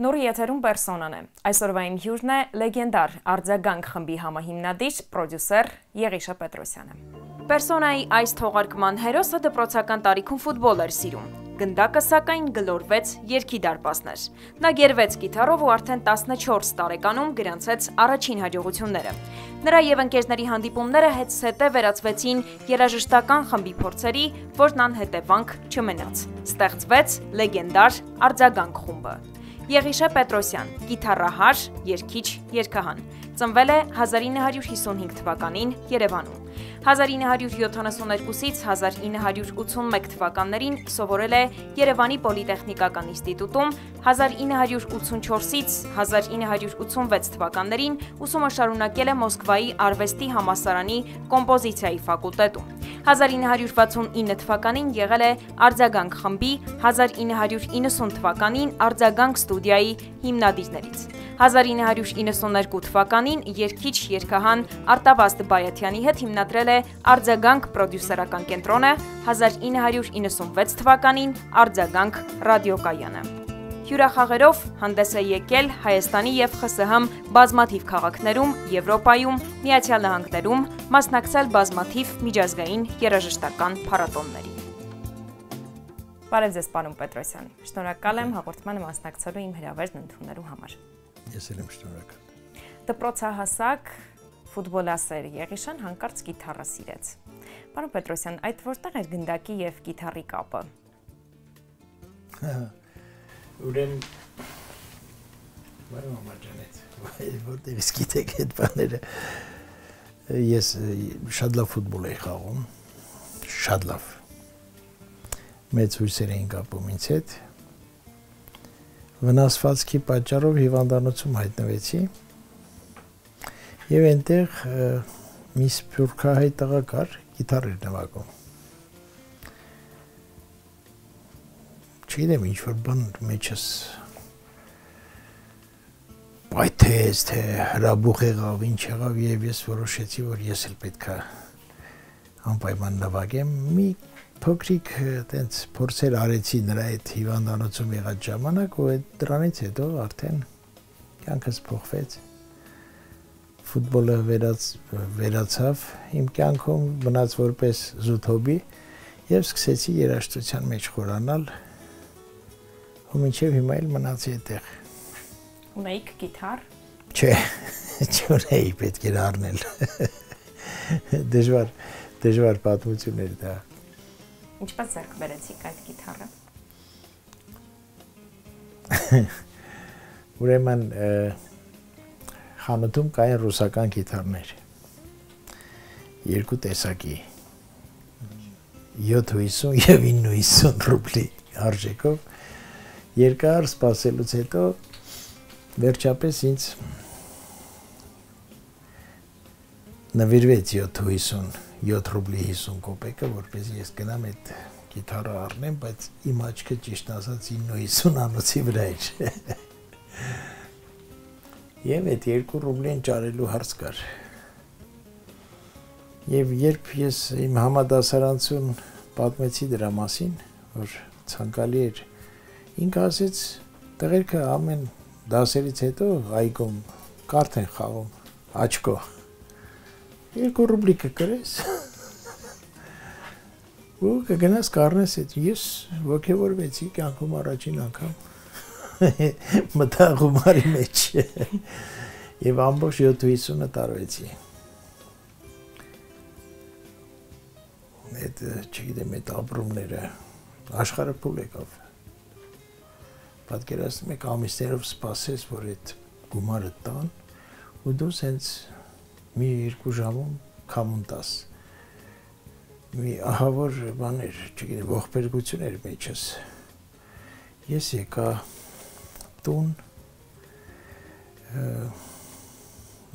Նորի եթերում պերսոնան է։ Այսօրվա իմ հյուրն է լեգենդար արձագանք խմբի համահիմնադիր, պրոդյուսեր Եղիշա Պետրոսյանը։ Պերսոնայի այս թողարկման հերոսը դպրոցական տարիքում ֆուտբոլ էր սիրում։ Գնդակը սակայն գլորվեց երկի դարպասներ։ Նա գերվեց գիտարով ու արդեն 14 տարեկանում գրանցեց առաջին հաջողությունները։ Նրա եւ ընկերների հանդիպումները հետսհետե վերածվեցին երաժշտական խմբի փորձերի, որն անհետևանք չմնաց։ Ստեղծվեց լեգենդար Արձագանք խումբը։ Եղիշե Պետրոսյան, գիտարահար, երգիչ, երգահան։ Ծնվել է 1955 թվականին Երևանում։ 1972-ից 1981 թվականներին սովորել է Երևանի Պոլիտեխնիկական ինստիտուտում, 1984-ից 1986 թվականներին ուսումը շարունակել է Մոսկվայի արվեստի համասարանի կոմպոզիցիայի ֆակուլտետում։ 1969 թվականին եղել է Արձագանք խմբի, 1990 թվականին Արձագանք ստուդիայի հիմնադիրներից։ 1992 թվականին երկիչ երկահան Արտավազդ Բայաթյանի հետ հիմնադրել է Արձագանք պրոդյուսերական կենտրոնը, 1996 թվականին Արձագանք ռադիոկայանը հյուրախաղերով հանդես է եկել Հայաստանի եւ ԽՍՀՄ բազմաթիվ քաղաքներում, Եվրոպայում, Միացյալ Նահանգներում, մասնակցել բազմաթիվ միջազգային երաժշտական փառատոնների։ Բարև ձեզ, պարոն Պետրոսյան։ Շնորհակալ եմ հաղորդմանը մասնակցելու իմ հրավերն ընդունելու համար։ Ես էլ եմ շնորհակալ։ Դպրոցահասակ ֆուտբոլասեր Եղիշան հանկարծ գիտարը սիրեց։ Պարոն Պետրոսյան, այդ որտեղ էր գնդակի եւ գիտարի կապը։ Ուրեմն Բարև մամաճանից։ Որտեղից գիտեք այդ բաները։ Ես շատ լավ ֆուտբոլ էի խաղում։ Շատ լավ։ Մեծ հույսեր էին կապում ինձ հետ։ Վնասվածքի պատճառով հիվանդանոցում հայտնվեցի։ Եվ այնտեղ մի սփյուռքահայ տղա կար, գիտար էր նվագում չգիտեմ ինչ որ բան մեջս պայթեց թե հրաբուխ եղավ ինչ եղավ եւ ես որոշեցի որ ես էլ պետքա անպայման նվագեմ մի փոքրիկ տենց փորձեր արեցի նրա այդ հիվանդանոցում եղած ժամանակ ու այդ դրանից հետո արդեն կյանքս փոխվեց ֆուտբոլը վերած վերացավ իմ կյանքում մնաց որպես զուտ հոբի եւ սկսեցի երաժշտության մեջ խորանալ ու մինչև հիմա էլ մնացի այդտեղ։ Ունեիք գիտար։ Չէ, չունեի, պետք էր առնել։ Դժվար, դժվար պատմություն էր դա։ Ինչպես ձեռք բերեցիք այդ գիտարը։ Ուրեմն խանութում կային ռուսական գիտարներ։ Երկու տեսակի 750 եւ 950 ռուբլի արժեքով երկար սպասելուց հետո վերջապես ինձ նվիրվեց 7.50 ռուբլի 50 կոպեկը, որպես ես գնամ այդ գիտարը առնեմ, բայց իմ աչքը ճիշտ ասած 9.50 անոցի վրա էր։ Եվ այդ 2 ռուբլին ճարելու հարց կար։ Եվ երբ ես իմ համադասարանցուն պատմեցի դրա մասին, որ ցանկալի էր ինքը ասեց տղերքը ամեն դասերից հետո այգում կարթ են խաղում աչքո երկու ռուբլի կկրես ու կգնաս կառնես այդ ես ոգևորվեցի կյանքում առաջին անգամ մտա գումարի մեջ եւ ամբողջ 750-ը տարվեցի այդ չգիտեմ այդ ապրումները աշխարհը փուլ եկավ պատկերացնում եք ամիսներով սպասես, որ այդ գումարը տան ու դու սենց մի երկու ժամում կամուն տաս։ Մի ահավոր բաներ, չգիտեմ, ողբերգություն էր մեջս։ Ես եկա տուն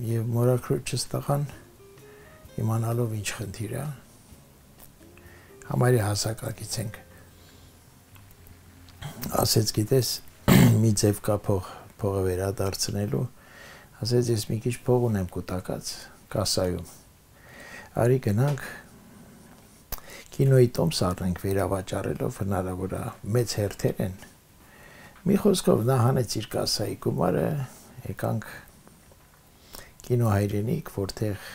եւ մորակրոջս տղան իմանալով ինչ խնդիր է համարի հասակակից ենք ասեց գիտես մի ձև կա փող փողը վերադարձնելու, ասեց ես մի քիչ փող ունեմ կուտակած կասայում։ Արի գնանք կինոյի տոմս առնենք վերավաճառելով հնարավոր է մեծ հերթեր են։ Մի խոսքով նա հանեց իր կասայի գումարը, եկանք կինո հայրենիք, որտեղ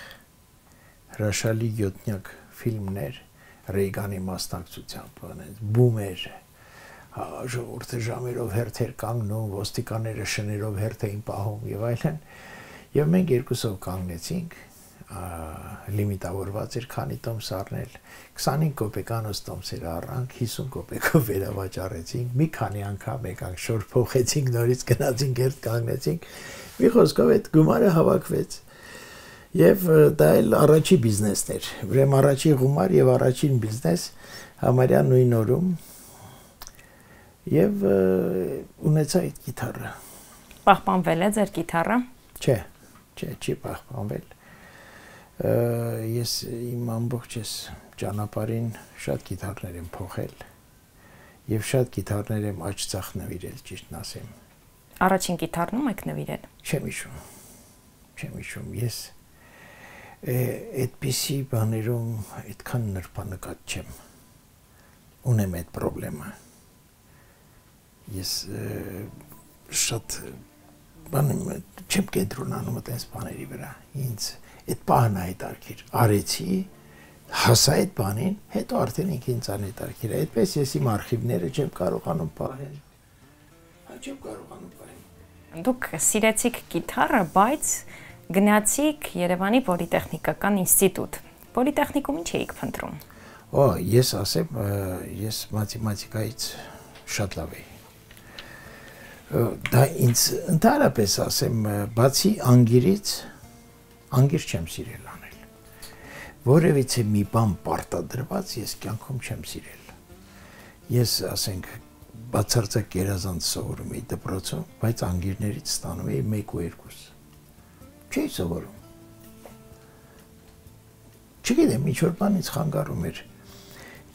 հրաշալի 7-նյակ ֆիլմներ Ռեյգանի մասնակցությամբ բանեց, բումեր հա ժողովուրդը ժամերով հերթեր կանգնում, ոստիկանները շներով հերթ էին պահում եւ այլն։ Եվ մենք երկուսով կանգնեցինք, լիմիտավորված էր քանի տոմս առնել 25 կոպեկանոց տոմսեր առանք 50 կոպեկով վերավաճառեցինք մի քանի անգամ եկանք շոր փոխեցինք նորից գնացինք երթ կանգնեցինք մի խոսքով այդ գումարը հավաքվեց եւ դա էլ առաջի բիզնեսն էր ուրեմն առաջի գումար եւ առաջին բիզնես համարյա նույն օրում եւ ունեցա այդ գիտարը։ Պահպանվել է ձեր գիտարը։ Չէ, չէ, չի պահպանվել։ Ես իմ ամբողջ ես ճանապարհին շատ գիտարներ եմ փոխել եւ շատ գիտարներ եմ աճ ցախ նվիրել, ճիշտն ասեմ։ Առաջին գիտարն ում եք նվիրել։ Չեմ հիշում։ Չեմ հիշում։ Ես այդպիսի բաներում այդքան նրբանկատ չեմ։ Ունեմ այդ խնդրեմը ես շատ բան չեմ կենտրոնանում այդպես բաների վրա ինձ այդ բանը հայտարքիր արեցի հասա այդ բանին հետո արդեն ինքն ինձ անհետարքիր այդպես ես իմ արխիվները չեմ կարողանում պահել հա չեմ կարողանում պահել դուք սիրեցիք գիտարը բայց գնացիք Երևանի պոլիտեխնիկական ինստիտուտ պոլիտեխնիկում ինչ էիք փնտրում? Օ, ես ասեմ, ես մաթեմատիկայից շատ լավ էի դա ինձ ընդհանրապես ասեմ, բացի անգիրից անգիր չեմ սիրել անել։ Որևիցե մի բան պարտադրված ես կյանքում չեմ սիրել։ Ես ասենք բացարձակ երազանց սովորում էի դպրոցում, բայց անգիրներից ստանում էի 1 ու 2։ Չէի սովորում։ Չգիտեմ, ինչ որ բանից խանգարում էր։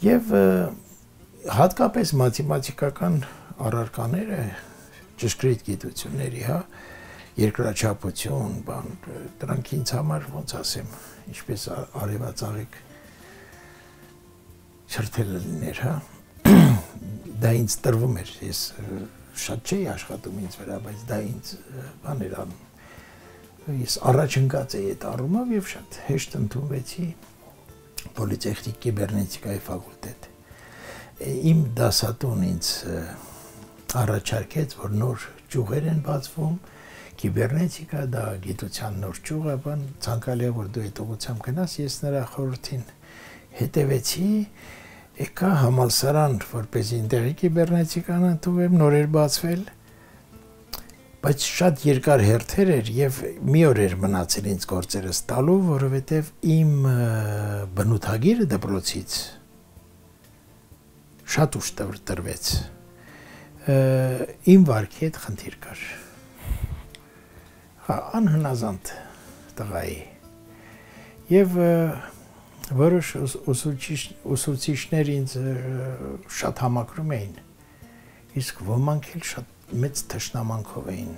Եվ հատկապես մաթեմատիկական առարկաները ճշգրիտ գիտությունների, հա, երկրաչափություն, բան, դրանք ինձ համար ոնց ասեմ, ինչպես արևածաղիկ չրթելը լիներ, հա։ Դա ինձ տրվում էր, ես շատ չէի աշխատում ինձ վրա, բայց դա ինձ բան էր անում։ Ես առաջ ընկած էի այդ առումով եւ շատ հեշտ ընդունվեցի պոլիտեխնիկ կիբեռնետիկայի ֆակուլտետ։ Իմ դասատուն ինձ առաջարկեց, որ նոր ճյուղեր են բացվում, կիբեռնետիկա դա գիտության նոր ճյուղ է, բան ցանկալի է որ դու այդ ուղությամբ գնաս, ես նրա խորհրդին հետևեցի, եկա համալսարան, որպեսզի ինտեգրի կիբեռնետիկան ընդունեմ, նորեր բացվել, բայց շատ երկար հերթեր էր եւ մի օր էր մնացել ինձ գործերս տալու, որովհետեւ իմ բնութագիրը դպրոցից շատ ուշ տրվեց իմ վարկի հետ խնդիր կար։ Հա, անհնազանդ տղայի։ Եվ որոշ ուսուցիչներ ինձ շատ համակրում էին։ Իսկ ոմանք էլ շատ մեծ թշնամանքով էին։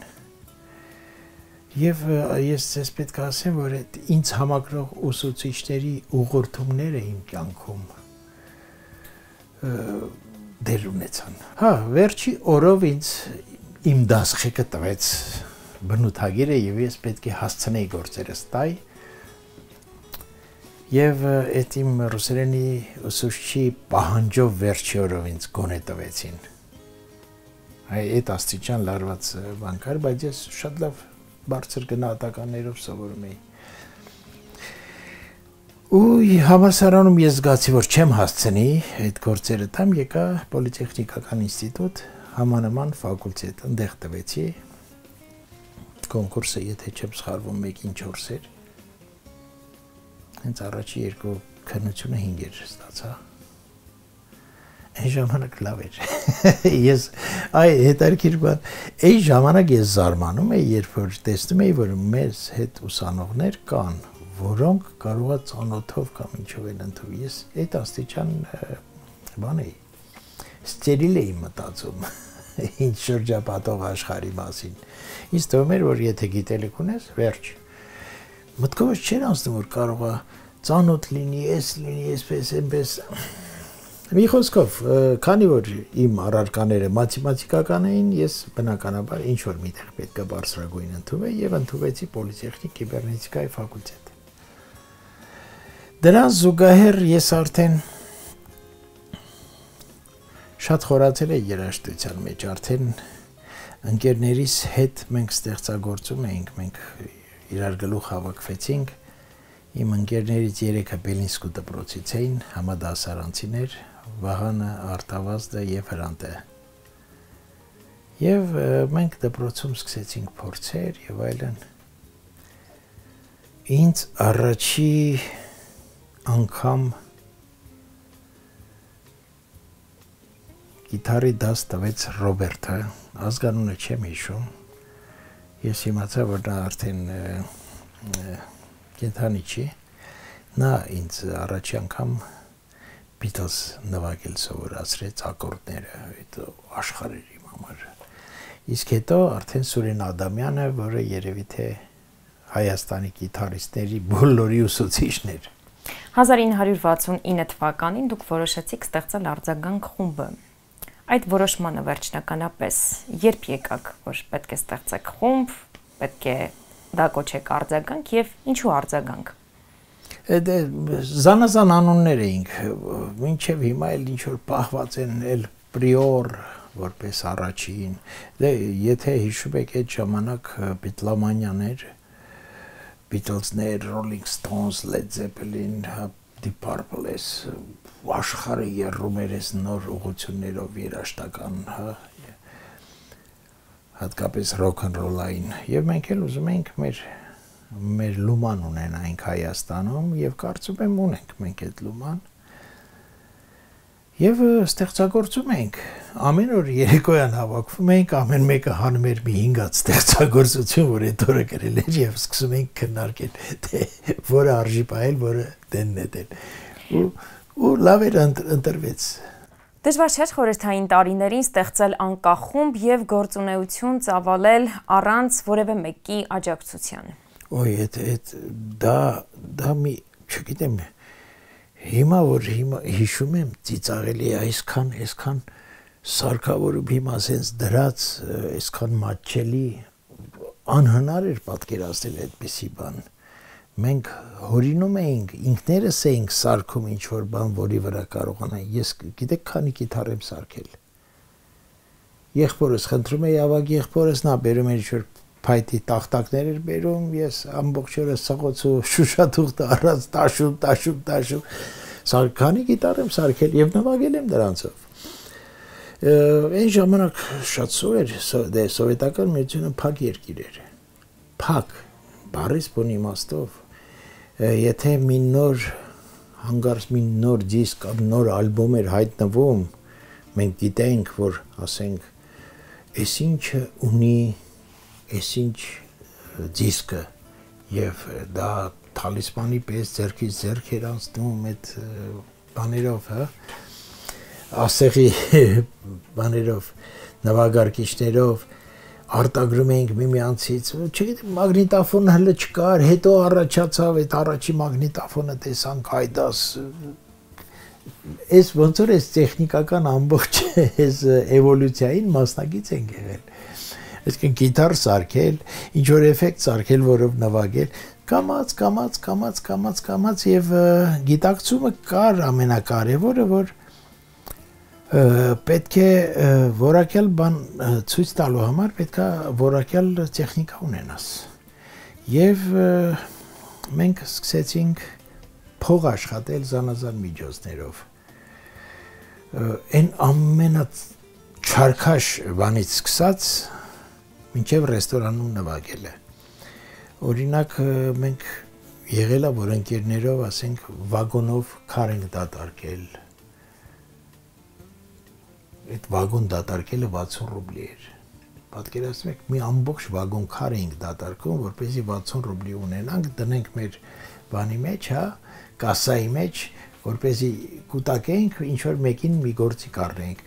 Եվ ես ձեզ պետք է ասեմ, որ այդ ինձ համակրող ուսուցիչների ուղղորդումները իմ կյանքում դեր ունեցան։ Հա, վերջի օրով ինձ իմ դասխեկը տվեց բնութագիրը եւ ես պետք է հասցնեի գործերս տայ։ Եվ այդ իմ ռուսերենի ուսուցչի պահանջով վերջի օրով ինձ գոնե տվեցին։ Այ այդ աստիճան լարված բանկար, բայց ես շատ լավ բարձր գնահատականներով սովորում էի։ Ու համասարանում ես զգացի, որ չեմ հասցնի այդ գործերը տամ, եկա պոլիտեխնիկական ինստիտուտ, համանման ֆակուլտետ, այնտեղ տվեցի կոնկուրսը, եթե չեմ սխալվում, 1-ին 4 էր։ Հենց առաջի երկու քննությունը 5 էր ստացա։ Այն ժամանակ լավ էր։ Ես այ հետարքիր բան, այն ժամանակ ես զարմանում էի, երբ որ տեսնում էի, որ մեզ հետ ուսանողներ կան, որոնք կարող է ցանոթով կամ ինչով են ընդունել։ Ես այդ աստիճան բան էի ստերիլ էի մտածում։ ինչ շրջապատող աշխարհի մասին։ Ինձ թվում էր, որ եթե գիտելիք ունես, վերջ։ Մտքովս չեր անցնում, որ կարողա ծանոթ լինի, էս լինի, այսպես, այնպես։ Մի խոսքով, քանի որ իմ առարկաները մաթեմատիկական էին, ես բնականաբար ինչ որ միտեղ պետք է բարձրագույն ընդունեի եւ ընդունեցի պոլիտեխնիկ կիբեռնետիկայի ֆակուլտետ։ Դրան զուգահեռ ես արդեն շատ խորացել էի երաժշտության մեջ, արդեն ընկերներիս հետ մենք ստեղծագործում էինք, մենք իրար գլուխ հավաքվեցինք Իմ ընկերներից 3-ը Բելինսկու դպրոցից էին, համադասարանցիներ, Վահանը, Արտավազդը եւ Հրանտը։ Եվ մենք դպրոցում սկսեցինք փորձեր եւ այլն։ Ինձ առաջի անգամ գիտարի դաս տվեց Ռոբերտը, ազգանունը չեմ հիշում։ Ես իմացա, որ նա արդեն կենթանի չի նա ինձ առաջի անգամ Beatles նվագել սովորացրեց ակորդները այդ աշխարհերի իմ համար իսկ հետո արդեն Սուրեն Ադամյանը որը երևի թե Հայաստանի գիտարիստների բոլորի ուսուցիչն էր 1969 թվականին դուք որոշեցիք ստեղծել արձագանք խումբը այդ որոշմանը վերջնականապես երբ եկաք որ պետք է ստեղծեք խումբ պետք է դա կոչեք արձագանք եւ ինչու արձագանք դե զանազան անուններ էինք մինչև հիմա էլ ինչ որ պահված են էլ պրիոր որպես առաջին դե եթե հիշում եք այդ ժամանակ Բիթլամանյաներ Beatles-ներ, Rolling Stones, Led Zeppelin, Deep Purple-ես աշխարհը երրում էր այս նոր ուղություններով երաշտական, հա, հատկապես ռոքընրոլային եւ մենք էլ ուզում ենք մեր մեր լուման ունենայինք Հայաստանում եւ կարծում եմ ունենք մենք այդ լուման եւ ստեղծագործում ենք ամեն օր երեկոյան հավաքվում ենք ամեն մեկը հանում էր մի 5-ած ստեղծագործություն որ այդ օրը գրել էր եւ սկսում ենք քննարկել թե որը արժի պահել որը դենն է դեն ու ու լավ էր ընտրվեց Դժվար չէր խորհրդային տարիներին ստեղծել անկախ խումբ եւ գործունեություն ծավալել առանց որևէ մեկի աջակցության։ Ոյ, այդ այդ դա դա մի, չգիտեմ, հիմա որ հիմա հիշում եմ, ծիծաղելի այսքան, այսքան սարկավորում հիմա sense դրած, այսքան մատչելի անհնար էր պատկերացնել այդպիսի բան մենք հորինում էինք, ինքներս էինք սարքում ինչ որ բան, որի վրա կարողանայի։ Ես գիտեք քանի կիթառ եմ սարքել։ Եղբորս խնդրում էի ավագ եղբորս նա բերում էր ինչ որ փայտի տախտակներ էր բերում, ես ամբողջ օրը սղոցու շուշաթուղթը առած տաշում, տաշում, տաշում։ Սարքանի գիտար եմ սարքել եւ նվագել եմ դրանցով։ Այն ժամանակ շատ սով էր, դե սովետական միությունը փակ երկիր էր։ Փակ, բարիս բուն իմաստով եթե մի նոր հանգարց մի նոր դիսկ կամ նոր ալբոմ էր հայտնվում, մենք գիտենք, որ ասենք, այս ինչը ունի, այս ինչ դիսկը եւ դա թալիսմանի պես ձերքից ձերք էր անցնում այդ բաներով, հա ասեղի բաներով նվագարկիչներով արտագրում էինք միմյանցից, չգիտեմ, մագնիտոֆոնը հələ չկար, հետո առաջացավ այդ առաջի մագնիտոֆոնը տեսանք հայդաս այս ոնց որ այս տեխնիկական ամբողջ այս էվոլյուցիային մասնակից են եղել այսինքն գիտար սարքել, ինչ որ էֆեկտ սարքել, որով նվագել, կամած, կամած, կամած, կամած, կամած եւ գիտակցումը կար ամենակարևորը, որ պետք է որակյալ բան ցույց տալու համար պետք է որակյալ տեխնիկա ունենաս։ Եվ մենք սկսեցինք փող աշխատել զանազան միջոցներով։ Այն ամենա չարքաշ բանից սկսած մինչև ռեստորանում նվագելը։ Օրինակ մենք եղելա որ ընկերներով, ասենք, վագոնով քար ենք դատարկել այդ վագոն դատարկելը 60 ռուբլի էր։ Պատկերացնում եք, մի ամբողջ վագոն քար էինք դատարկում, որպեսզի 60 ռուբլի ունենանք, դնենք մեր բանի մեջ, հա, կասայի մեջ, որպեսզի կուտակենք, ինչ որ մեկին մի գործի կառնենք։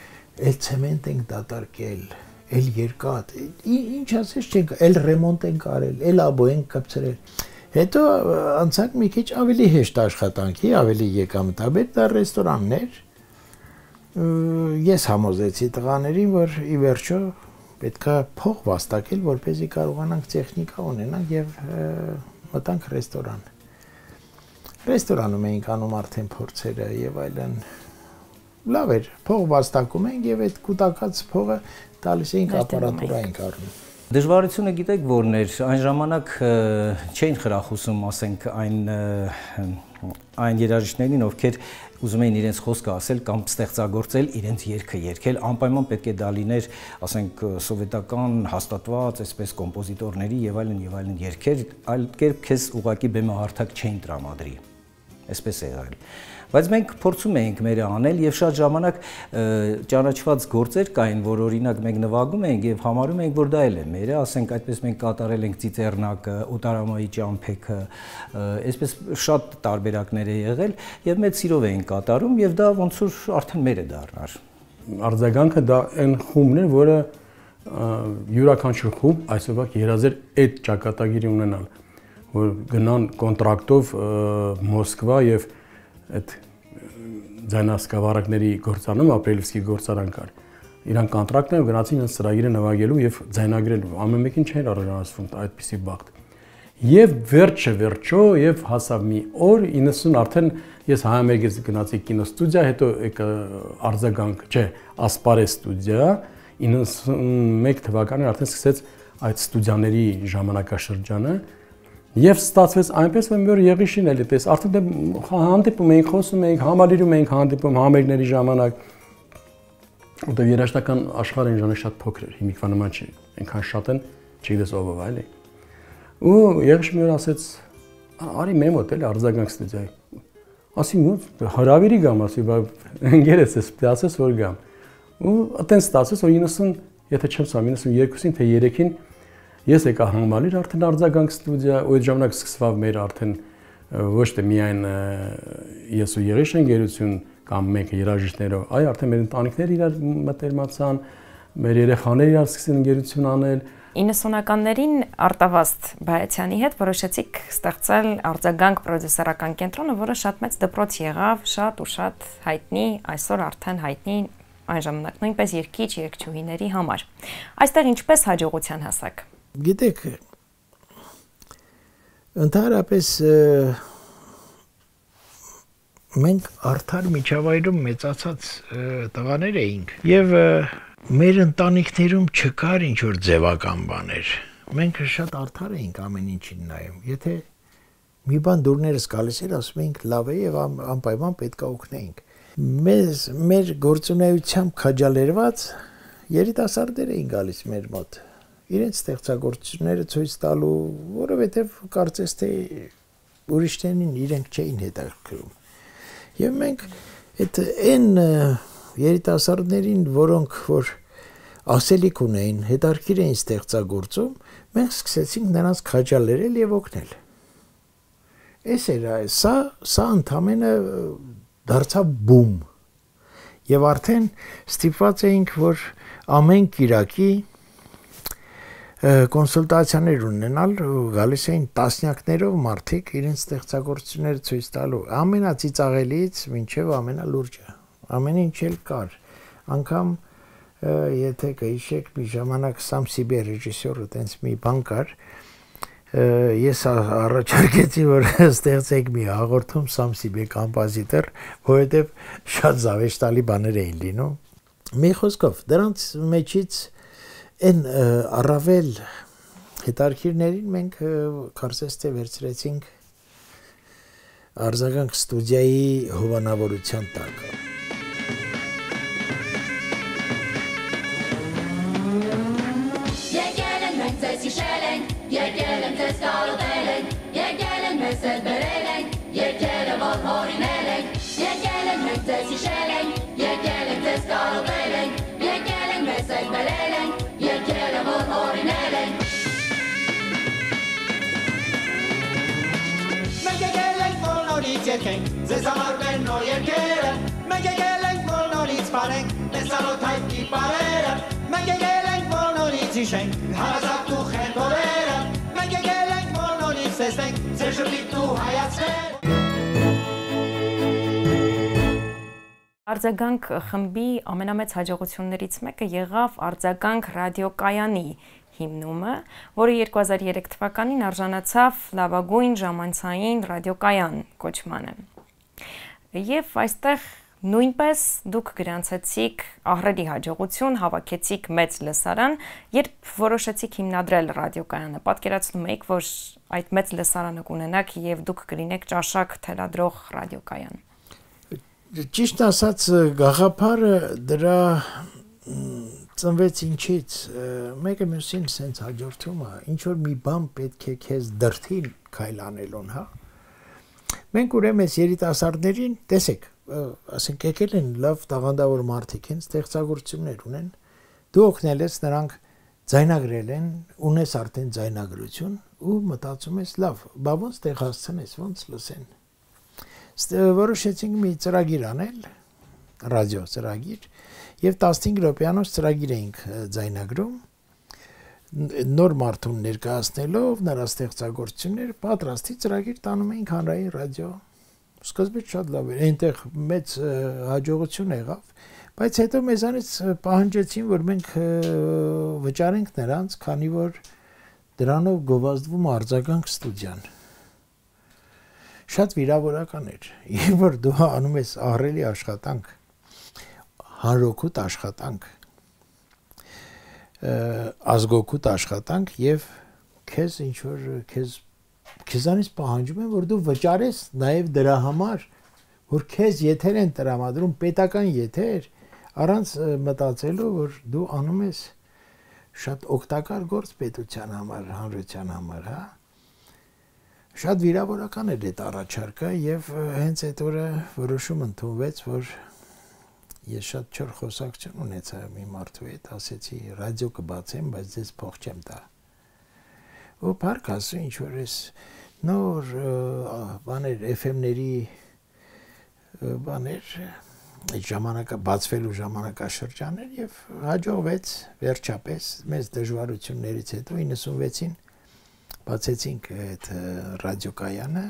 էլ ցեմենտ ենք դատարկել, էլ երկաթ, ինչ ասես չենք, էլ ռեմոնտ ենք արել, էլ աբո ենք կպցրել։ Հետո անցանք մի քիչ ավելի հեշտ աշխատանքի, ավելի եկամտաբեր դա ռեստորաններ։ Ես համոզեցի տղաներին, որ ի վերջո պետքա փող վաստակել, որպեսզի կարողանանք տեխնիկա ունենանք եւ մտանք ռեստորան։ Ռեստորանում էինք անում արդեն փորձերը եւ այլն։ Լավ էր, փող վաստակում ենք եւ այդ կուտակած փողը տալիս էինք ապարատուրա ենք առնում։ Դժվարությունը գիտեք որն էր, այն ժամանակ չէին խրախուսում, ասենք, այն այն երաժիշտներին, ովքեր ուզում էին իրենց խոսքը ասել կամ ստեղծագործել իրենց երգը երգել, անպայման պետք է դա լիներ, ասենք, սովետական հաստատված, այսպես կոմպոզիտորների եւ այլն եւ այլն երգեր, այլ կերպ քեզ ուղակի բեմահարթակ չէին տրամադրի։ Այսպես է եղել բայց մենք փորձում էինք մերը անել եւ շատ ժամանակ ճանաչված գործեր կային, որ օրինակ մենք նվագում էինք եւ համարում էինք, որ դա էլ է մերը, ասենք այդպես մենք կատարել ենք ծիծեռնակը, օտարամայի ճամփեքը, այսպես շատ տարբերակներ է եղել եւ մեծ սիրով էինք կատարում եւ դա ոնց որ արդեն մեր է դառնար։ Արձագանքը դա այն խումբն է, որը յուրաքանչյուր խումբ այսօրվա երազեր այդ ճակատագիրը ունենալ, որ գնան կոնտրակտով Մոսկվա եւ այդ ձայնասկավառակների գործանում ապրելիցքի գործարան կար։ Իրանք կոնտրակտն են գնացին այս ծրագիրը նվագելու եւ ձայնագրելու։ Ամեն մեկին չէր առանձնացվում այդպիսի բախտ։ Եվ վերջը վերջո եւ հասավ մի օր 90 արդեն ես հայամերգից գնացի կինոստուդիա, հետո արձագանք, չէ, ասպարե ստուդիա 91 թվականին արդեն սկսեց այդ ստուդիաների ժամանակաշրջանը Եվ ստացվեց այնպես, որ մի օր Եղիշին էլի տես, արդեն դե հանդիպում էինք, խոսում էինք, համալիրում էինք հանդիպում համերգների ժամանակ։ Որտեղ երաշտական աշխարհը ինժանը շատ փոքր էր, հիմիկվա նման չի, այնքան շատ են, չգիտես ով ով այլի։ Ու Եղիշ մի օր ասեց, արի մեր մոտ էլի արձագանք ստուդիայի։ Ասի ո՞ւր հրավիրի գամ, ասի, բա ընկերս ես, դե ասես որ գամ։ Ու այտեն ստացվեց, որ 90, եթե չեմ սա 92-ին թե 3-ին Ես եկա համալիր արդեն արձագանք ստուդիա, ու այդ ժամանակ սկսվավ մեր արդեն ոչ թե միայն ես ու Եղիշ ընկերություն կամ մենք երաժիշտներով, այ արդեն մեր ընտանիքները իրար մտերմացան, մեր երեխաները իրար սկսեցին ընկերություն անել, 90-ականներին Արտավաստ Բայացյանի հետ որոշեցիք ստեղծել արձագանք պրոդյուսերական կենտրոնը, որը շատ մեծ դպրոց եղավ, շատ ու շատ հայտնի, այսօր արդեն հայտնի այն ժամանակ նույնպես երկիչ երկչուհիների համար։ Այստեղ ինչպես հաջողության հասակ գիտեք ընդհանրապես մենք արդար միջավայրում մեծացած տղաներ էինք եւ մեր ընտանիքներում չկար ինչ որ ձևական բաներ մենք շատ արդար էինք ամեն ինչին նայում եթե մի բան դուրներս գալիս էր ասում էինք լավ է եւ անպայման պետքա օգնեինք մեզ մեր գործունեությամբ քաջալերված երիտասարդներ էին գալիս մեր մոտ իրենց ստեղծագործությունները ցույց տալու, որովհետև կարծես թե ուրիշներին իրենք չէին հետաքրքրում։ Եվ մենք այդ այն երիտասարդներին, որոնք որ ասելիք ունեին, հետարքիր էին ստեղծագործում, մենք սկսեցինք նրանց քաջալերել եւ օգնել։ Էս էր այս, սա սա ընդամենը դարձավ բում։ Եվ արդեն ստիպված էինք, որ ամեն Կիրակի կոնսուլտացիաներ ունենալ գալիս էին տասնյակներով մարդիկ իրենց ստեղծագործությունները ցույց տալու ամենածիծաղելից մինչև ամենալուրջը ամեն ինչ էլ կար անգամ եթե կհիշեք մի ժամանակ Սամ Սիբե ռեժիսորը տենց մի բան կար ես առաջարկեցի որ ստեղծեք մի հաղորդում Սամ Սիբե կոմպոզիտոր որովհետև շատ զավեշտալի բաներ էին լինում մի խոսքով դրանց մեջից այն առավել հետարքիրներին մենք կարծես թե վերցրեցինք արձագանք ստուդիայի հովանավորության տակ։ Եկել են մենք ձեզ հիշել ենք, եկել են ձեզ կարոտել երգենք, ձեզ համար մեր նոր երգերը, մենք եկել ենք, որ նորից պարենք, տեսալոտ հայտի պարերը, մենք եկել ենք, որ նորից իշենք, հարազատ ու խենտորերը, մենք եկել ենք, որ նորից տեսնենք, ձեր շպիտ ու հայացները, Արձագանք խմբի ամենամեծ հաջողություններից մեկը եղավ Արձագանք ռադիոկայանի հիմնումը, որը 2003 թվականին արժանացավ լավագույն ժամանցային ռադիոկայան կոչմանը։ Եվ այստեղ նույնպես դուք գրանցեցիք ահրելի հաջողություն, հավաքեցիք մեծ լսարան, երբ որոշեցիք հիմնադրել ռադիոկայանը։ Պատկերացնում եք, որ այդ մեծ լսարանը կունենաք եւ դուք կլինեք ճաշակ թելադրող ռադիոկայան։ Ճիշտ ասած գաղափարը դրա ծնվեց ինչից մեկը մյուսին սենց հաջորդում է ինչ որ մի բան պետք է քեզ դրթին քայլ անելուն հա մենք ուրեմն այս երիտասարդներին տեսեք ասենք եկել են լավ տաղանդավոր մարդիկ են ստեղծագործություններ ունեն դու օգնել ես նրանք ձայնագրել են ունես արդեն ձայնագրություն ու մտածում ես լավ բա ոնց տեղ հասցնես ոնց լսեն որոշեցինք մի ծրագիր անել ռադիո ծրագիր եւ 15 րոպեանոց ծրագիր էինք ձայնագրում նոր մարդուն ներկայացնելով նրա ստեղծագործությունները պատրաստի ծրագիր տանում էինք հանրային ռադիո սկզբից շատ լավ էր այնտեղ մեծ հաջողություն եղավ բայց հետո մեզանից պահանջեցին որ մենք վճարենք նրանց քանի որ դրանով գովազդվում արձագանք ստուդիան շատ վիրավորական էր։ Երբ որ դու անում ես ահռելի աշխատանք, հանրօգուտ աշխատանք, ազգօգուտ աշխատանք եւ քեզ ինչ որ քեզ քեզանից պահանջում են որ դու վճարես նաեւ դրա համար որ քեզ եթեր են տրամադրում պետական եթեր առանց մտածելու որ դու անում ես շատ օգտակար գործ պետության համար, հանրության համար, հա Շատ վիրավորական էր այդ առաջարկը եւ հենց այդ օրը որոշում ընդունվեց, որ ես շատ չոր խոսակցություն ունեցա մի մարդու հետ, ասեցի ռադիո կբացեմ, բայց ես փող չեմ տա։ Ու парք ասում ինչ որ ես նոր բաներ FM-ների բաներ այդ ժամանակա բացվելու ժամանակաշրջաններ եւ հաջողվեց վերջապես մեծ դժվարություններից հետո 96-ին բացեցինք այդ ռադիոկայանը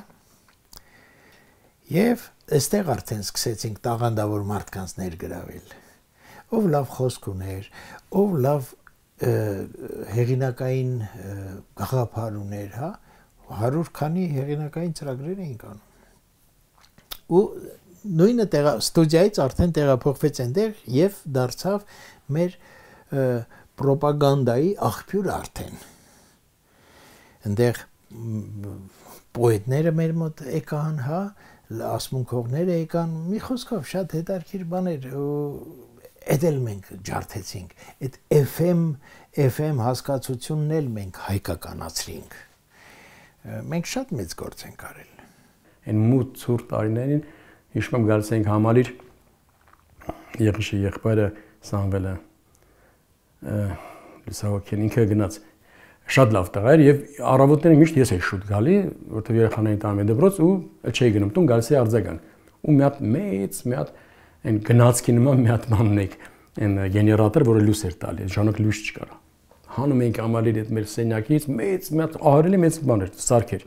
եւ այստեղ արդեն սկսեցինք տաղանդավոր մարդկանց ներգրավել ով լավ խոսք ուներ ով լավ հեղինակային գաղափար ուներ հա 100 քանի հեղինակային ծրագրեր էին կանում ու նույնը տեղա ստուդիայից արդեն տեղափոխվեց այնտեղ եւ դարձավ մեր ռոպագանդայի աղբյուր արդեն այնտեղ պոետները մեր մոտ եկան, հա, ասմունքողները եկան, մի խոսքով շատ հետարքիր բաներ այդ էլ մենք ջարդեցինք այդ FM FM հասկացությունն էլ մենք հայկականացրինք մենք շատ մեծ գործ ենք արել այն մութ ցուրտ տարիներին հիշում եմ գալիս ենք համալիր եղիշի եղբայրը Սամվելը լուսավորքեն ինքը գնաց շատ լավ տղա էր եւ առավոտները միշտ ես էի շուտ գալի, որովհետեւ երեխաներին տանում եմ դպրոց ու չէի գնում տուն, գալիս էի արձագան։ Ու մի հատ մեծ, մի հատ այն գնացքի նման մի հատ բանն եք, այն գեներատոր, որը լույս էր տալի, ժամանակ լույս չկար։ Հանում էինք ամալիր այդ մեր սենյակից մեծ, մի հատ ահարելի մեծ բան էր, սարքեր։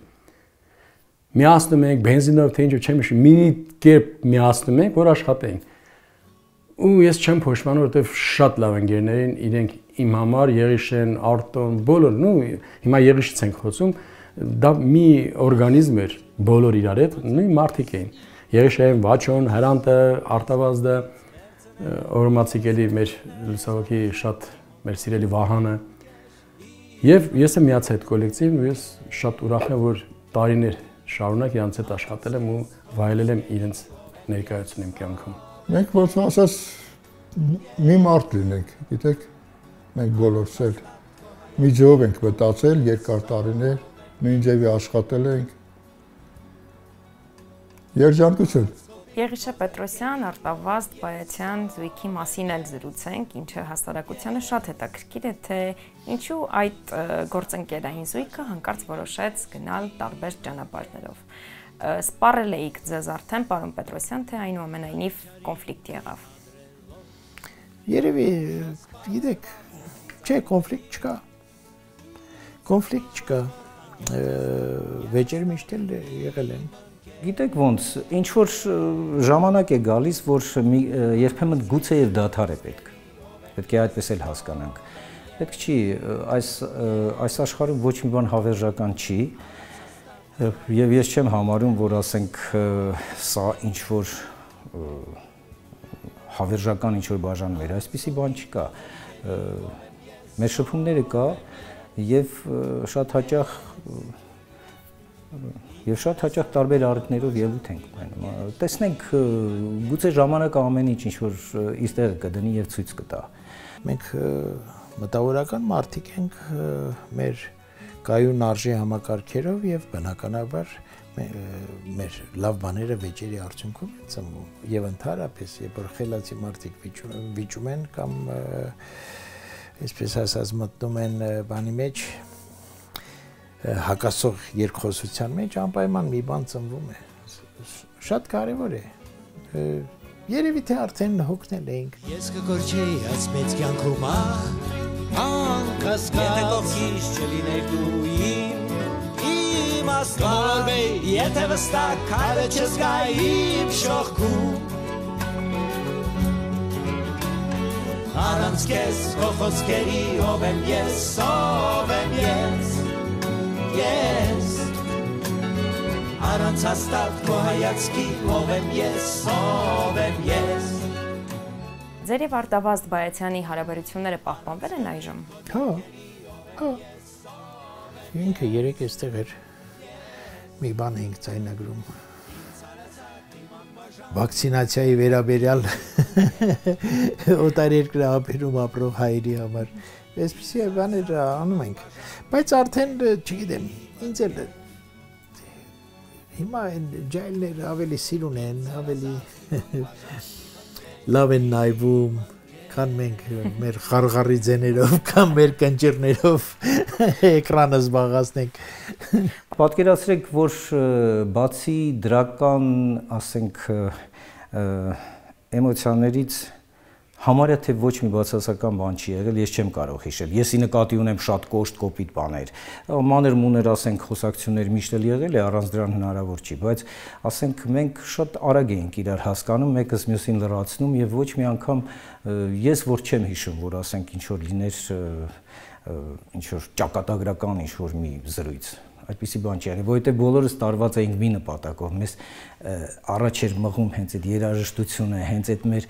Միացնում ենք բենզինով թե ինչ չեմ հիշում, մի կերպ միացնում ենք, որ աշխատենք ու ես չեմ փոշմանում, որովհետև շատ լավ ընկերներին իրենք իմ համար Եղիշեն, Արտոն, բոլոր, նու հիմա Եղիշից ենք խոսում, դա մի օրգանիզմ էր բոլոր իրար հետ, նույն մարդիկ էին։ Եղիշեն, Վաչոն, Հրանտը, Արտավազդը, օրոմացիկ էլի մեր լուսավորքի շատ մեր սիրելի Վահանը։ Եվ ես եմ միացա այդ կոլեկտիվին ու ես շատ ուրախ եմ, որ տարիներ շարունակ իրանց հետ աշխատել եմ ու վայելել եմ իրենց ներկայացում իմ կյանքում։ Մենք ոնց ասած մի մարդ լինենք, գիտեք, մենք բոլորս էլ մի ձև ենք մտածել երկար տարիներ, նույն ձևի աշխատել ենք։ Երջանկություն։ Եղիշե Պետրոսյան, Արտավազդ Բայացյան զույգի մասին էլ զրուցենք, ինչը հասարակությանը շատ հետաքրքիր է, թե ինչու այդ գործընկերային զույգը հանկարծ որոշեց գնալ տարբեր ճանապարհներով սպառել էիք ձեզ արդեն պարոն Պետրոսյան, թե այնուամենայնիվ կոնֆլիկտ եղավ։ Երևի գիտեք, Չէ, կոնֆլիկտ չկա։ Կոնֆլիկտ չկա։ Վեճեր միշտ էլ եղել են։ Գիտեք ոնց, ինչ որ ժամանակ է գալիս, որ երբեմն գուցե եւ դադար է պետք։ Պետք է այդպես էլ հասկանանք։ Պետք չի այս այս աշխարհում ոչ մի բան հավերժական չի, Եվ ես չեմ համարում, որ ասենք սա ինչ որ հավերժական ինչ որ բաժանում էր, այսպիսի բան չկա։ Մեր շփումները կա եւ շատ հաճախ եւ շատ հաճախ տարբեր առիթներով ելույթ ենք ունենում։ Տեսնենք գուցե ժամանակը ամեն ինչ ինչ որ իր տեղը կդնի եւ ցույց կտա։ Մենք մտավորական մարդիկ ենք մեր կայուն արժի համակարգերով եւ բնականաբար մեր լավ բաները վեճերի արդյունքում են ծնվում եւ ընդհանրապես երբ որ խելացի մարդիկ վիճում, են կամ այսպես ասած մտնում են բանի մեջ հակասող երկխոսության մեջ անպայման մի բան ծնվում է շատ կարեւոր է երևի թե արդեն հոգնել էինք ես կգորջեի աս մեծ կյանքում անկասկած Եթե կողքից չլիներ դու իմ Իմ ասկալվեի Եթե վստակ քարը չզգայի իմ շողքում Առանց քեզ քո խոսքերի ով եմ ես, ով եմ ես Ես Առանց հաստատ քո հայացքի ով եմ ես, ով եմ ես Ձեր եւ Արտավազդ Բայացյանի հարաբերությունները պահպանվել են այժմ։ Հա։ Հա։ Ինքը երեք էստեղ էր մի բան էինք ցայնագրում։ Վակցինացիայի վերաբերյալ օտարերկրի ապերում ապրող հայերի համար այսպեսի բաներ անում ենք։ Բայց արդեն չգիտեմ, ինձ էլ հիմա այն ջայլները ավելի սիրուն են, ավելի լավ են նայվում, քան մենք մեր խարղարի ձեներով կամ մեր կնճիրներով էկրանը զբաղացնենք։ Պատկերացրեք, որ բացի դրական, ասենք, էմոցիաներից համարյա թե ոչ մի բացասական բան չի եղել, ես չեմ կարող հիշել։ Եսի նկատի ունեմ շատ կոշտ կոպիտ բաներ։ Մանր մուներ ասենք խոսակցություններ միշտ էլ եղել է, առանց դրան հնարավոր չի, բայց ասենք մենք շատ արագ էինք իրար հասկանում, մեկս մյուսին լրացնում եւ ոչ մի անգամ ես որ չեմ հիշում, որ ասենք ինչ որ լիներ ինչ որ ճակատագրական ինչ որ մի զրույց այդպիսի բան չի եղել, որովհետեւ բոլորս տարված էինք մի նպատակով։ Մեզ առաջ էր մղում հենց այդ երաժշտությունը, հենց այդ մեր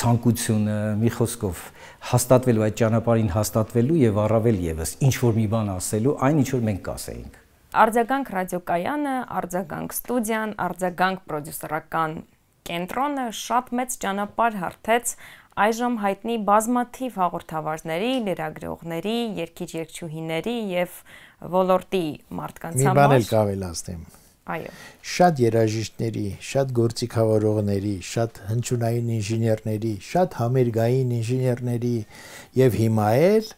ցանկությունը, մի խոսքով հաստատվելու այդ ճանապարհին հաստատվելու եւ առավել եւս ինչ որ մի բան ասելու, այն ինչ որ մենք կասեինք։ Արձագանք ռադիոկայանը, արձագանք ստուդիան, արձագանք պրոդյուսերական կենտրոնը շատ մեծ ճանապարհ հարթեց այժմ հայտնի բազմաթիվ հաղորդավարների, լրագրողների, երգիչ-երգչուհիների եւ ոլորտի մարդկանց համար։ Մի բան էլ կավելացնեմ։ Այո։ Շատ երաժիշտների, շատ գործիքավորողների, շատ հնչյունային ինժեներների, շատ համերգային ինժեներների եւ հիմա էլ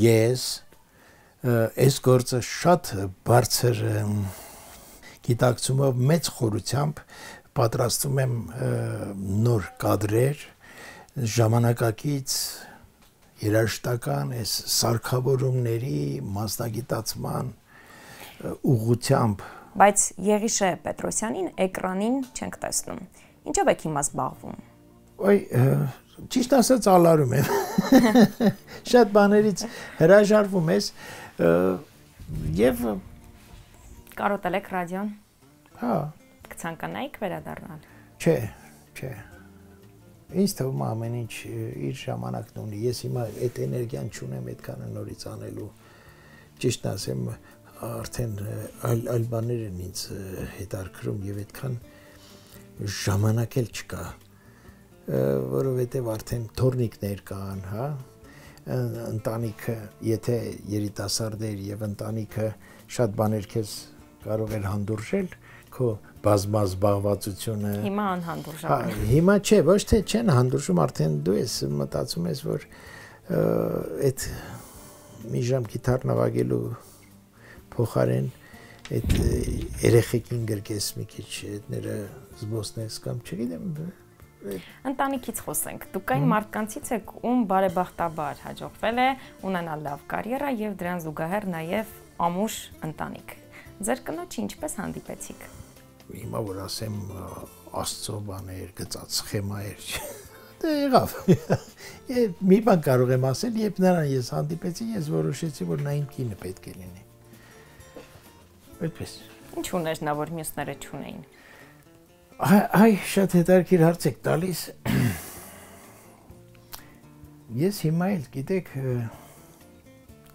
ես այս գործը շատ բարձր գիտակցումով մեծ խորությամբ պատրաստում եմ նոր կադրեր ժամանակակից երաշտական այս սարքավորումների մասնագիտացման ուղությամբ բայց Եղիշե Պետրոսյանին էկրանին չենք տեսնում ինչով եք հիմա զբաղվում ոյ ճիշտ ասած ալարում եմ շատ բաներից հրաժարվում ես եւ կարոտել եք ռադիոն հա կցանկանայիք վերադառնալ չէ չէ Ինչ թվում է ամեն ինչ իր ժամանակն ունի։ Ես հիմա այդ էներգիան չունեմ այդքանը նորից անելու։ Ճիշտ ասեմ, արդեն այլ այլ բաներ են ինձ հետարքրում եւ այդքան ժամանակ էլ չկա որովհետեւ արդեն թորնիկներ կան, հա ընտանիքը, եթե երիտասարդեր եւ ընտանիքը շատ բաներ քեզ կարող էր հանդուրժել, քո բազմազբաղվածությունը հիմա անհանդուրժ է։ Հիմա չէ, ոչ թե չեն հանդուրժում, արդեն դու ես մտածում ես, որ այդ մի ժամ գիտար նվագելու փոխարեն այդ երեխեքին գրկես մի քիչ այդները զբոսնես կամ չգիտեմ Ընտանիքից խոսենք։ Դուք այն մարդկանցից եք, ում բարեբախտաբար հաջողվել է ունենալ լավ կարիերա եւ դրան զուգահեռ նաեւ ամուր ընտանիք։ Ձեր կնոջը ինչպես հանդիպեցիք։ Հիմա որ ասեմ աստծո բաներ, գծած սխեմայեր։ Դե եղավ։ Եվ մի բան կարող եմ ասել, երբ նրան ես հանդիպեցի, ես որոշեցի, որ նա իմ կինը պետք է լինի։ Այդպես։ Ինչ ուներ նա, որ մյուսները չունեին։ Այ շատ հետաքրքիր հարց եք տալիս։ Ես հիմա էլ գիտեք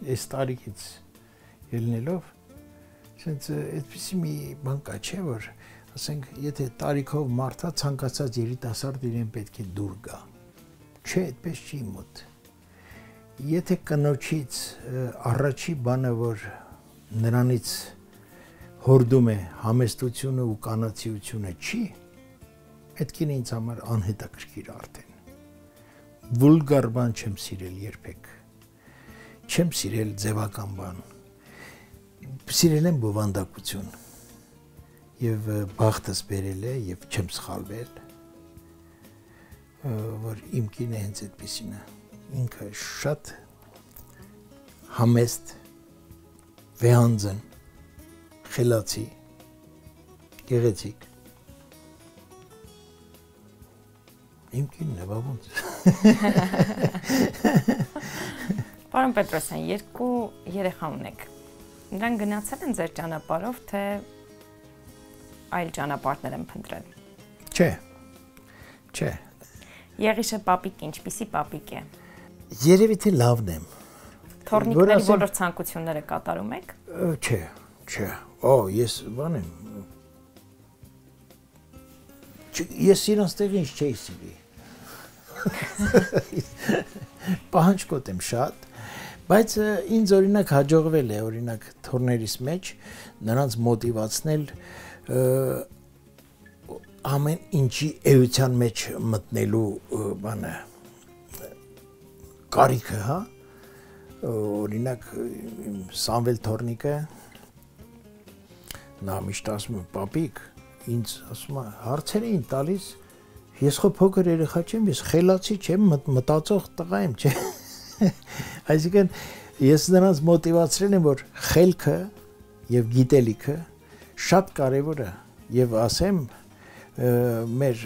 այս տարիքից ելնելով Սենց այդպեսի մի բան կա, չէ՞ որ ասենք, եթե տարիքով մարդա ցանկացած երիտասարդ իրեն պետք է դուր գա։ Չէ, այդպես չի մոտ։ Եթե կնոջից առաջի բանը, որ նրանից հորդում է համեստությունը ու կանացիությունը չի, այդ կինը ինձ համար անհետաքրքիր արդեն։ Վուլգար բան չեմ սիրել երբեք։ Չեմ սիրել ձևական բան սիրել եմ բովանդակություն եւ բախտս բերել է եւ չեմ սխալվել որ իմ կինը հենց այդպեսին է. Ինքը շատ համեստ վեհանձն խելացի գեղեցիկ իմ կինն է բավոնց Պարոն Պետրոսյան, երկու երեխա ունեք Նրանք գնացել են ձեր ճանապարհով, թե այլ ճանապարհներ են փնտրել։ Չէ։ Չէ։ Եղիշը պապիկ ինչպիսի պապիկ է։ Երևի թե լավն եմ։ Թորնիկների բոլոր ցանկությունները կատարում եք։ Չէ, չէ։ Օ, ես բան եմ։ Ես իրենց տեղի ինչ չէի սիրի։ Պահանջկոտ եմ շատ Բայց ինձ օրինակ հաջողվել է օրինակ թորներիս մեջ նրանց մոտիվացնել ամեն ինչի էության մեջ մտնելու բանը կարիքը, հա օրինակ Սամվել Թորնիկը նա միշտ ասում է պապիկ ինձ ասում է հարցեր էին տալիս ես խո փոքր երեխա չեմ ես խելացի չեմ մտածող տղա եմ չէ Այսինքն ես նրանց մոտիվացրել եմ, որ խելքը եւ գիտելիքը շատ կարեւոր է եւ ասեմ մեր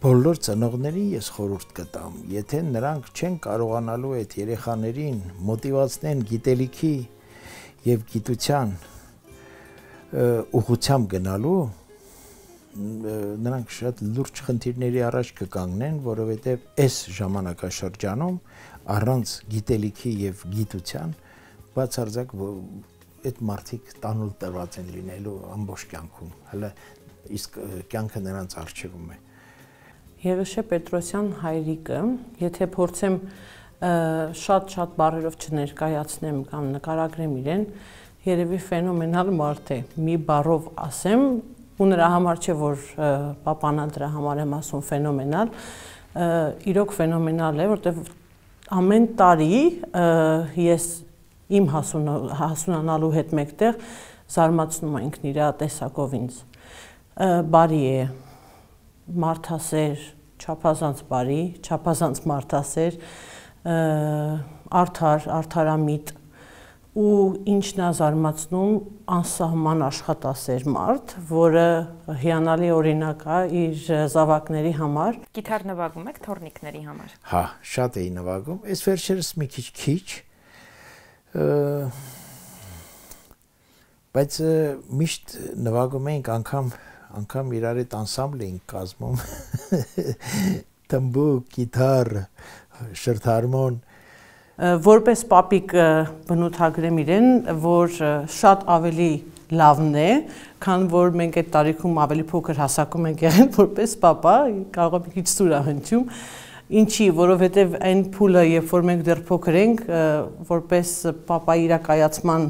բոլոր ծնողներին ես խորհուրդ կտամ, եթե նրանք չեն կարողանալու այդ երեխաներին մոտիվացնեն գիտելիքի եւ գիտության ուղղությամբ գնալու, նրանք շատ լուրջ խնդիրների առաջ կկանգնեն, որովհետև այս ժամանակաշրջանում առանց գիտելիքի եւ գիտության բացարձակ այդ մարդիկ տանուլ տրված են լինելու ամբողջ կյանքում հələ իսկ կյանքը նրանց արժևում է Եղիշե Պետրոսյան հայրիկը եթե փորձեմ շատ-շատ բառերով չներկայացնեմ կամ նկարագրեմ իրեն երևի ֆենոմենալ մարդ է մի բառով ասեմ ու նրա համար չէ որ պապանա դրա համար եմ ասում ֆենոմենալ իրոք ֆենոմենալ է որտեղ ամեն տարի ես իմ հասունանալու հետ մեկտեղ զարմացնում է ինքն իր տեսակով ինձ բարի է մարդասեր չափազանց բարի չափազանց մարդասեր արդար արդարամիտ ու ինչն է զարմացնում անսահման աշխատասեր մարդ, որը հիանալի օրինակ է իր զավակների համար։ Գիտար նվագում եք թորնիկների համար։ Հա, շատ էի նվագում։ Այս վերջերս մի քիչ քիչ բայց միշտ նվագում էինք անգամ անգամ իրար հետ անսամբլ էինք կազմում։ Տմբուկ, գիտար, շրթարմոն, որպես պապիկ բնութագրեմ իրեն, որ շատ ավելի լավն է, քան որ մենք այդ տարիքում ավելի փոքր հասակում ենք եղել որպես papa, կարող մի քիչ սուր հնչում, ինչի, որովհետև այն փուլը, երբ որ մենք դեռ փոքր ենք, որպես papa իրակայացման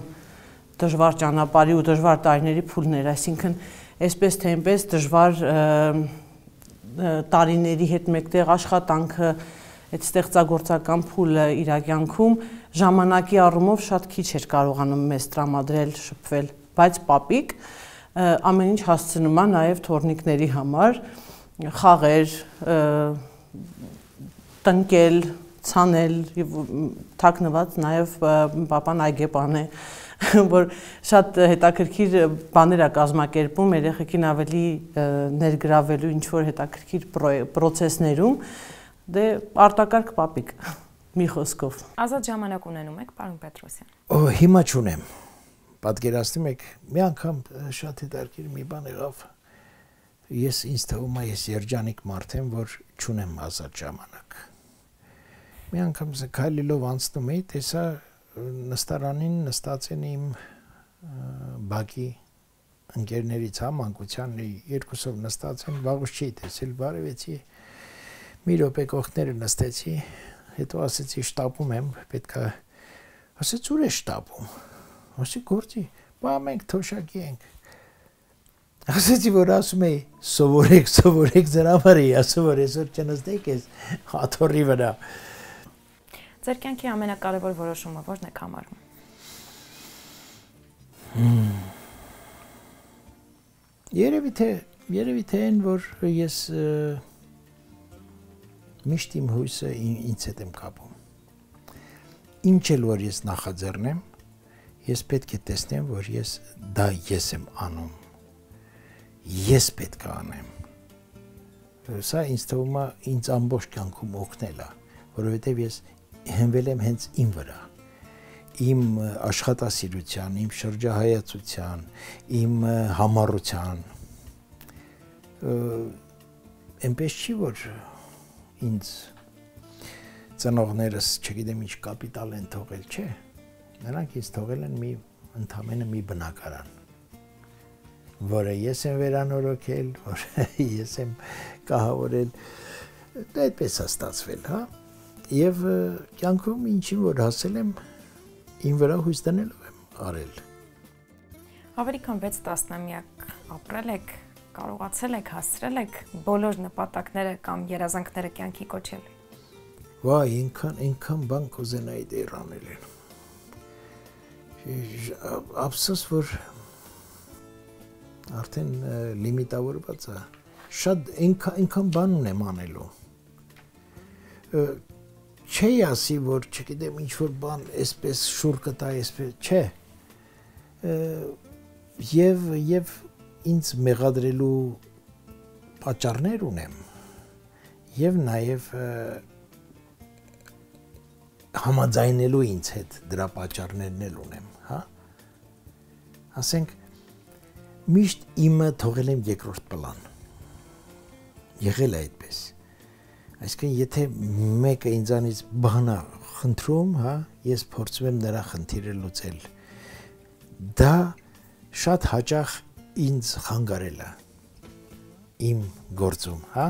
դժվար ճանապարհի ու դժվար տարիների փուլներ, այսինքն այսպես թե այնպես դժվար տարիների հետ մեկտեղ աշխատանքը այդ ստեղծագործական փուլը իր կյանքում ժամանակի առումով շատ քիչ էր կարողանում մեզ տրամադրել, շփվել, բայց պապիկ ամեն ինչ հասցնում է նաև թորնիկների համար խաղեր, տնկել, ցանել եւ թաքնված նաեւ papan այգեպան է որ շատ հետաքրքիր բաներ է կազմակերպում երեխեքին ավելի ներգրավելու ինչ որ հետաքրքիր process-ներում դե արտակարգ պապիկ մի խոսքով ազատ ժամանակ ունենում եք պարոն Պետրոսյան հիմա չունեմ պատկերացնում եք մի անգամ շատ հետաքրքիր մի բան եղավ ես ինձ թվում է ես երջանիկ մարդ եմ որ չունեմ ազատ ժամանակ մի անգամ քայլելով անցնում էի տեսա նստարանին նստած են իմ բակի ընկերներից հա մանկության երկուսով նստած են վաղուց չի տեսել բարևեցի մի րոպե կողքները նստեցի հետո ասեցի շտապում եմ պետքա ասեց ուր է շտապում ասի գործի բա մենք թոշակի ենք ասեցի որ ասում էի սովորեք սովորեք ձեր համար էի ասում որ այսօր չնստեք այս հաթորի վրա Ձեր կյանքի ամենակարևոր որոշումը ո՞րն եք համարում։ Երևի թե երևի թե այն որ ես միշտ իմ հույսը ինձ հետ եմ կապում։ Ինչ էլ որ ես նախաձեռնեմ, ես պետք է տեսնեմ, որ ես դա ես եմ անում։ Ես պետք է անեմ։ Սա ինձ թվում է ինձ ամբողջ կյանքում օգնել է, որովհետև ես հենվել եմ հենց իմ վրա իմ աշխատասիրության, իմ շրջահայացության, իմ համառության այնպես չի որ ինձ ծնողներս, չգիտեմ ինչ կապիտալ են թողել, չէ։ Նրանք ինձ թողել են մի ընդամենը մի բնակարան, որը ես եմ վերանորոգել, որը ես եմ կահավորել։ Դա այդպես է ստացվել, հա։ Եվ կյանքում ինչին որ հասել եմ, ին վրա հույս դնելով եմ արել։ Ավելի քան 6 տասնամյակ ապրել եք, կարողացել եք հասցրել եք բոլոր նպատակները կամ երազանքները կյանքի կոչել։ Վայ, ինքան ինքան բան կուզենայի դեր անել Ափսոս որ արդեն լիմիտավորված է։ Շատ ինքան բան ունեմ անելու չի ասի, որ չգիտեմ ինչ որ բան այսպես շուր կտա, այսպես, չէ։ Եվ եւ ինձ մեղադրելու պատճառներ ունեմ։ Եվ նաեւ համաձայնելու ինձ հետ դրա պատճառներն էլ ունեմ, հա։ Ասենք միշտ իմը թողել եմ երկրորդ պլան։ Եղել է այդպես Այսինքն եթե մեկը ինձանից բանա խնդրում, հա, ես փորձում եմ նրա խնդիրը լուծել։ Դա շատ հաճախ ինձ խանգարել է իմ գործում, հա։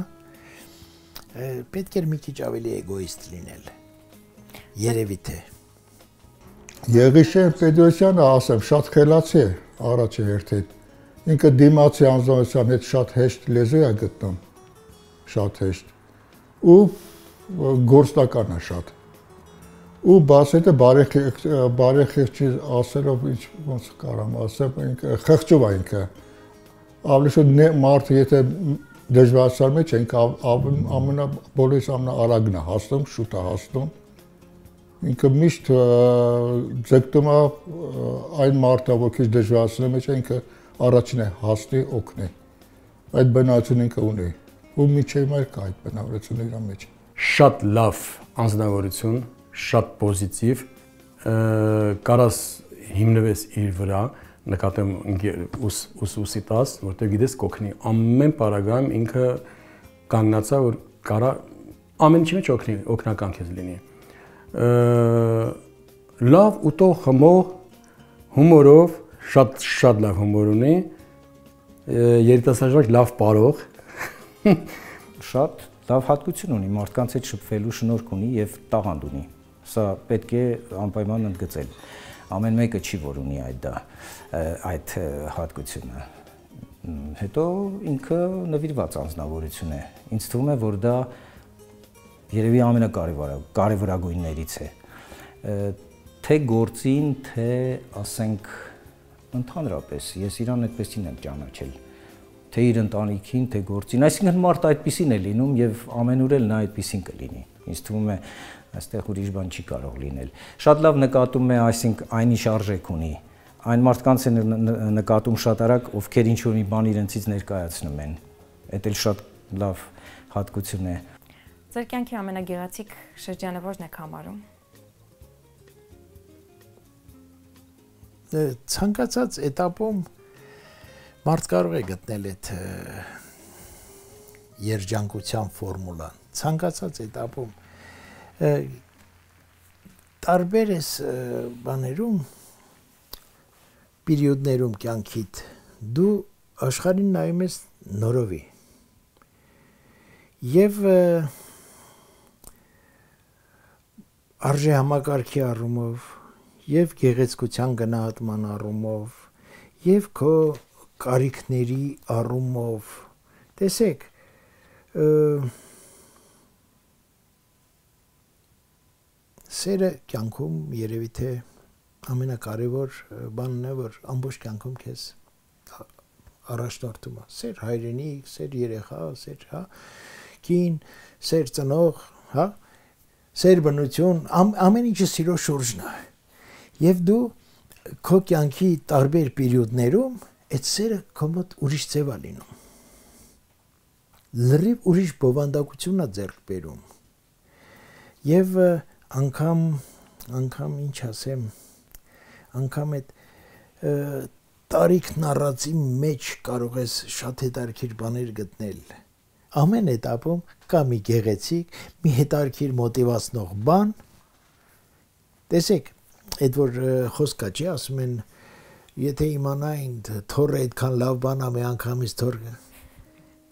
Պետք էր մի քիչ ավելի էգոիստ լինել։ Երևի թե։ Եղիշե Պետրոսյանը ասեմ, շատ խելացի է, առաջ է երթել։ Ինքը դիմացի անձնության հետ շատ հեշտ լեզու է գտնում։ Շատ հեշտ ու գործնական է շատ ու բաց հետը բարեխեղճի ասելով ինչ ոնց կարամ ասեմ ինքը խղճով է ինքը ավելի շուտ մարդը եթե դժվարացար մեջ ենք ամենա բոլորից ամենաարագն է հասնում շուտ է հասնում ինքը միշտ ձգտում է այն մարդը որ քիչ դժվարացնի մեջ ինքը առաջին է հասնի օգնի այդ բնացուն ինքը ունի ու միջև այլ կա այդ բնավորությունը իր մեջ։ Շատ լավ անձնավորություն, շատ պոզիտիվ, կարաս հիմնվես իր վրա, նկատեմ ուս ուս ուսի տաս, որտեղ գիտես կօգնի ամեն պարագայում ինքը կանգնածա որ կարա ամեն ինչի մեջ օգնի, օգնական քեզ լինի։ Լավ ուտող խմող հումորով շատ շատ լավ հումոր ունի երիտասարդ լավ ապարող շատ լավ հատկություն ունի, մարդկանց հետ շփվելու շնորհք ունի եւ տաղանդ ունի։ Սա պետք է անպայման ընդգծել։ Ամեն մեկը չի որ ունի այդ դա այդ հատկությունը։ Հետո ինքը նվիրված անznավորություն է։ Ինձ թվում է, որ դա երևի ամենակարևորը, կարևորագույններից է։ Թե գործին, թե ասենք ընդհանրապես ես իրան այդպեսին եմ ճանաչել. Թե իր ընտանիքին, թե գործին։ Այսինքն մարդ այդպեսին է լինում եւ ամենուր էլ նա այդպեսին կլինի։ Ինձ թվում է այստեղ ուրիշ բան չի կարող լինել։ Շատ լավ նկատում է, այսինքն այնի շարժեք ունի։ Այն մարդկանց է նկատում շատ արագ, ովքեր ինչ որ մի բան իրենցից ներկայացնում են։ Դա էլ շատ լավ հատկություն է։ Ձեր կյանքի ամենագեղեցիկ շրջանը ո՞րն եք համարում։ ցանկացած этаպում մարդ կարող է գտնել այդ երջանկության ֆորմուլան ցանկացած этаպում տարբեր էս բաներում պերիոդներում կյանքիդ դու աշխարհին նայում ես նորովի եւ արժե համակարգի առումով եւ գեղեցկության գնահատման առումով եւ քո կարիքների առումով տեսեք սերը կյանքում երևի թե ամենակարևոր բանն է որ ամբողջ կյանքում քեզ առաջնորդում է սեր հայրենիք, սեր երեխա, սեր հա կին, սեր ծնող, հա սեր բնություն, ամ, ամեն ինչը սիրո շուրջն է։ Եվ դու քո կյանքի տարբեր պերիոդներում այդ սերը քո մոտ ուրիշ ձև է լինում։ Լրիվ ուրիշ բովանդակությունն է ձեռք բերում։ Եվ անգամ անգամ ինչ ասեմ, անգամ այդ տարիքն առածի մեջ կարող ես շատ հետարքիր բաներ գտնել։ Ամեն этаպում կա մի գեղեցիկ, մի հետարքիր մոտիվացնող բան։ Տեսեք, այդ որ խոսքա չի ասում են եթե իմանային թորը այդքան լավ բան մի անգամից թոր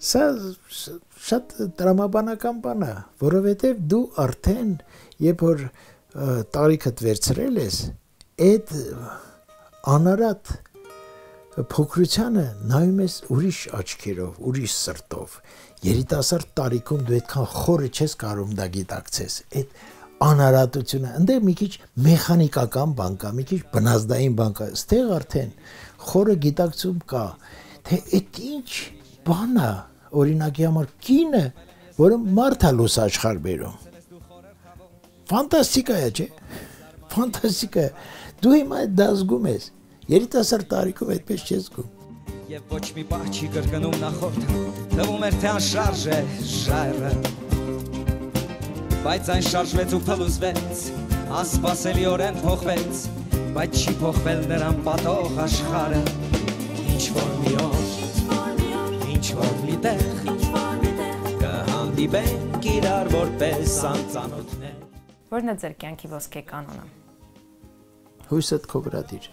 սա շատ դրամաբանական բան է որովհետև դու արդեն երբ որ տարիքդ վերցրել ես այդ անարատ փոքրությանը նայում ես ուրիշ աչքերով, ուրիշ սրտով։ Երիտասարդ տարիքում դու այդքան խորը չես կարող դա գիտակցես։ Այդ անարատությունը, այնտեղ մի քիչ մեխանիկական բան կա, մի քիչ բնազդային բան կա, ստեղ արդեն խորը գիտակցում կա, թե այդ ինչ բան է, օրինակի համար կինը, որը մարդա լուս աշխարհ բերում։ Ֆանտաստիկա է, չէ՞։ Ֆանտաստիկա Դու հիմա դա զգում ես։ Երիտասարդ տարիքում այդպես չես զգում եւ ոչ մի բան չի կրկնում նախորդը թվում էր թե անշարժ է ժայռը բայց այն շարժվեց ու փլուզվեց, անսպասելիորեն փոխվեց, բայց չի փոխվել նրան պատող աշխարը։ Ինչ որ մի օր, ինչ որ մի տեղ, կհանդիպենք իրար որպես անծանոթներ։ Որն է ձեր կյանքի ոսկե կանոնը։ Հույսդ քո վրա դիր։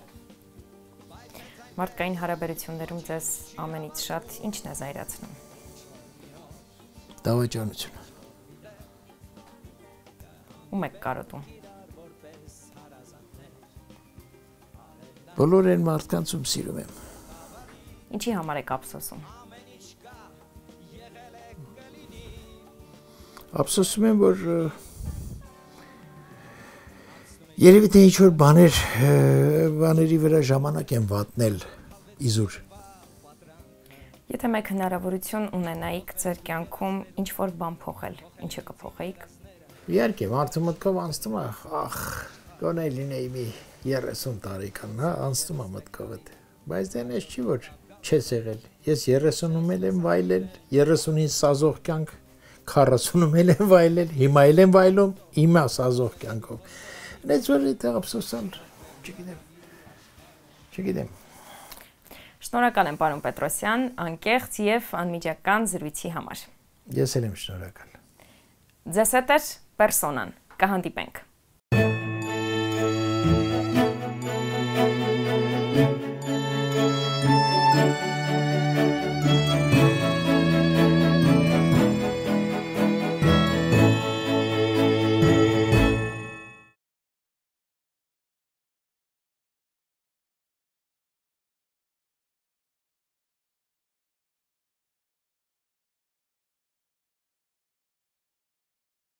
Մարդկային հարաբերություններում ձեզ ամենից շատ ի՞նչն է զայրացնում։ Դավաճանությունը ում եք կարոտում։ Բոլոր այն մարդկանց ում սիրում եմ։ Ինչի համար եք ափսոսում։ Ափսոսում եմ, որ երևի թե ինչ որ բաներ բաների վրա ժամանակ եմ վատնել իզուր։ Եթե մեկ հնարավորություն ունենայիք ձեր կյանքում ինչ որ բան փոխել, ինչը կփոխեիք։ Իհարկե, մարդու մտքով անցնում է, ախ, գոնե լինեի մի 30 տարեկան, հա, անցնում է մտքովդ։ Բայց դեն էս չի որ չես եղել։ Ես 30-ում էլ եմ վայելել, 30-ին սազող կյանք, 40-ում էլ եմ վայելել, հիմա էլ եմ վայելում, հիմա սազող կյանքով։ Նենց որ դա ափսոսան, չգիտեմ։ Չգիտեմ։ Շնորհակալ եմ պարոն Պետրոսյան, անկեղծ եւ անմիջական զրույցի համար։ Ես էլ եմ շնորհակալ։ Ձեզ հետ պերսոնան։ Կհանդիպենք։ Thank you